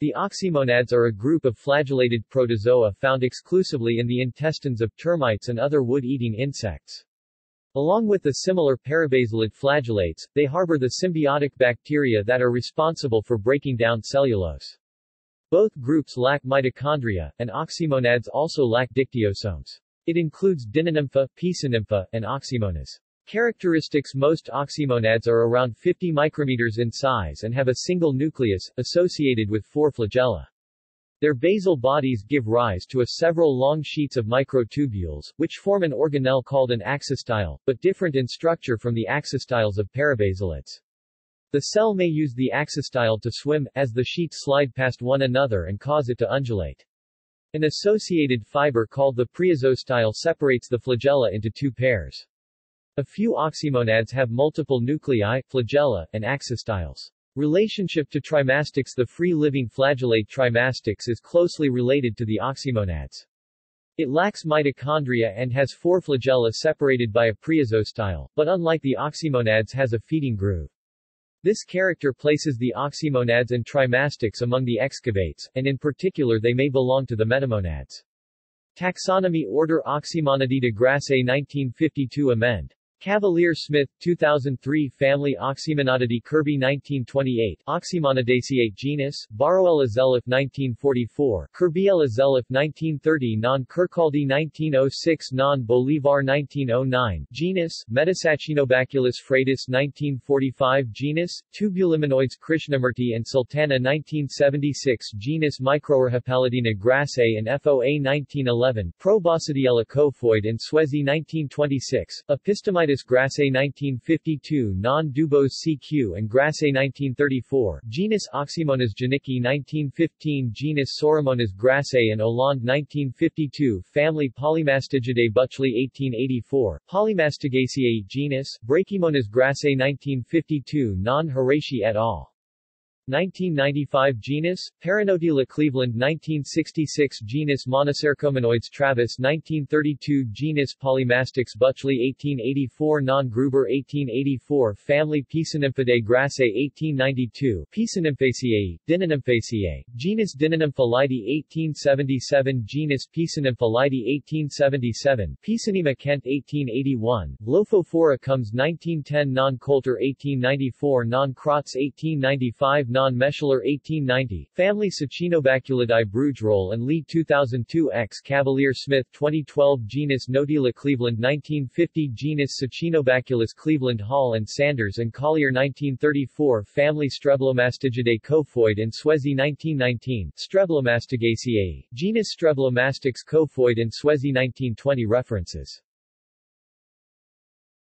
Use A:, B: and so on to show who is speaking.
A: The oxymonads are a group of flagellated protozoa found exclusively in the intestines of termites and other wood-eating insects. Along with the similar parabasalid flagellates, they harbor the symbiotic bacteria that are responsible for breaking down cellulose. Both groups lack mitochondria, and oxymonads also lack dictyosomes. It includes Dinenympha, Pyrsonympha, and Oxymonas. Characteristics Most oxymonads are around 50 micrometers in size and have a single nucleus, associated with four flagella. Their basal bodies give rise to a several long sheets of microtubules, which form an organelle called an axistyle, but different in structure from the axistyles of parabasalids. The cell may use the axistyle to swim, as the sheets slide past one another and cause it to undulate. An associated fiber called the preaxostyle separates the flagella into two pairs. A few oxymonads have multiple nuclei, flagella, and axistyles. Relationship to Trimastix The free-living flagellate Trimastix is closely related to the oxymonads. It lacks mitochondria and has four flagella separated by a preaxostyle, but unlike the oxymonads has a feeding groove. This character places the oxymonads and Trimastix among the excavates, and in particular they may belong to the metamonads. Taxonomy Order Oxymonadidae Grassae 1952 Amend. Cavalier Smith, 2003 Family Oxymonadidae Kirby 1928 Oxymonidaceae genus, Barroella Zeliff 1944 Kirbyella Zeliff 1930 Non Kirkcaldi 1906 Non Bolivar 1909 Genus, Metastachinobaculus fratus 1945 Genus, Tubulimonoides Krishnamurti and Sultana 1976 Genus Microrhopalodina grassae and FOA 1911 Proboscidiella Kofoid and Swezy 1926 Grassae 1952 non-dubose CQ and Grasse 1934 genus Oxymonas janicki 1915 genus Sauromonas grasse and Hollande 1952 family Polymastigidae Bütschli 1884 Polymastigaceae genus Brachymonas grasse 1952 non-Harashi et al. 1995 genus, Paranotila Cleveland 1966 genus Monocercomonoides Travis 1932 genus Polymastix Bütschli 1884 Non-Gruber 1884 Family Pyrsonymphidae Grassae 1892 Pyrsonymphaceae, Dinenymphaceae, genus Deinonymphalide 1877 genus Piscinymphalidae 1877 Piscinyma Kent 1881 Lophophora comes 1910 Non-Coulter 1894 Non-Crotz 1895 non-Meschler 1890, family Saccinobaculidae Brugerolle and Lee 2002 X Cavalier Smith 2012 genus Notila Cleveland 1950 genus Saccinobaculus Cleveland Hall and Sanders and Collier 1934 family Streblomastigidae Kofoid and Swezy 1919 Streblomastigaceae, genus Streblomastix Kofoid and Swezy 1920 References